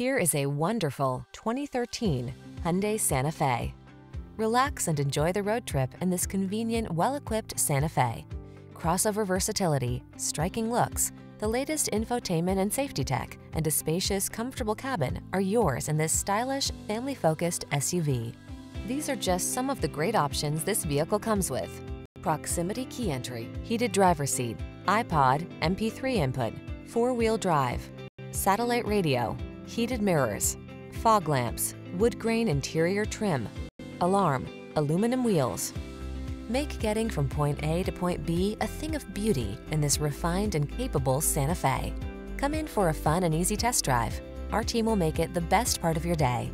Here is a wonderful 2013 Hyundai Santa Fe. Relax and enjoy the road trip in this convenient, well-equipped Santa Fe. Crossover versatility, striking looks, the latest infotainment and safety tech, and a spacious, comfortable cabin are yours in this stylish, family-focused SUV. These are just some of the great options this vehicle comes with. Proximity key entry, heated driver seat, iPod, MP3 input, four-wheel drive, satellite radio, heated mirrors, fog lamps, wood grain interior trim, alarm, aluminum wheels. Make getting from point A to point B a thing of beauty in this refined and capable Santa Fe. Come in for a fun and easy test drive. Our team will make it the best part of your day.